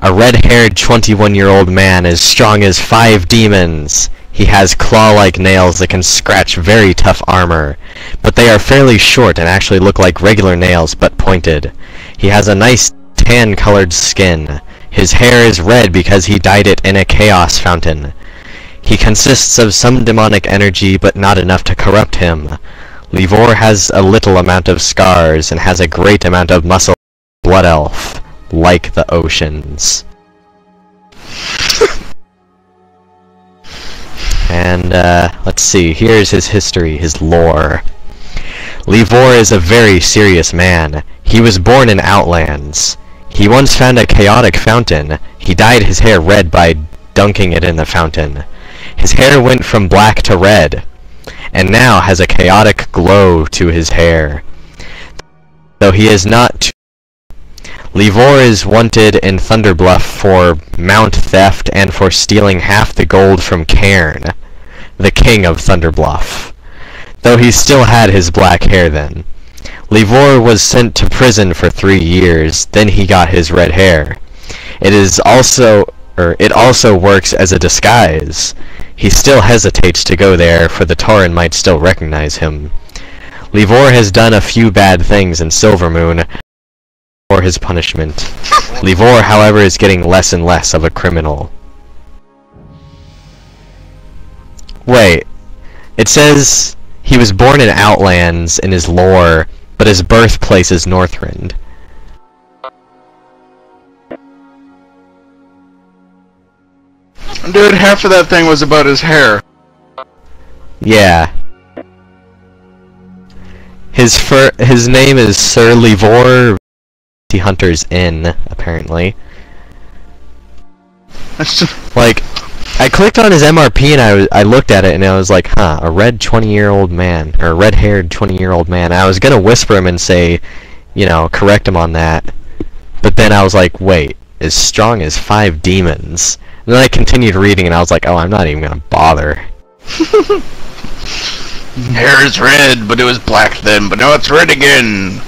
A red-haired 21-year-old man as strong as five demons. He has claw-like nails that can scratch very tough armor, but they are fairly short and actually look like regular nails but pointed. He has a nice tan-colored skin. His hair is red because he dyed it in a chaos fountain. He consists of some demonic energy but not enough to corrupt him. Livor has a little amount of scars and has a great amount of muscle. Blood elf, like the oceans. and uh, let's see, here's his history, his lore. Livor is a very serious man. He was born in Outlands. He once found a chaotic fountain. He dyed his hair red by dunking it in the fountain. His hair went from black to red, and now has a chaotic glow to his hair. Though he is not Livor is wanted in Thunderbluff for mount theft and for stealing half the gold from Cairne, the king of Thunderbluff. Though he still had his black hair then. Livor was sent to prison for three years, then he got his red hair. It is also or it also works as a disguise. He still hesitates to go there, for the Tauren might still recognize him. Livor has done a few bad things in Silvermoon for his punishment. Livor, however, is getting less and less of a criminal. Wait. It says he was born in Outlands in his lore, but his birthplace is Northrend. Dude, half of that thing was about his hair. Yeah. His fir his name is Sir Livor Hunter's Inn, apparently. That's just, Like, I clicked on his MRP and I, was, I looked at it and I was like, huh, a red 20-year-old man, or a red-haired 20-year-old man. I was gonna whisper him and say, you know, correct him on that. But then I was like, wait, as strong as five demons. And then I continued reading and I was like, oh, I'm not even gonna bother. hair is red, but it was black then, but now it's red again.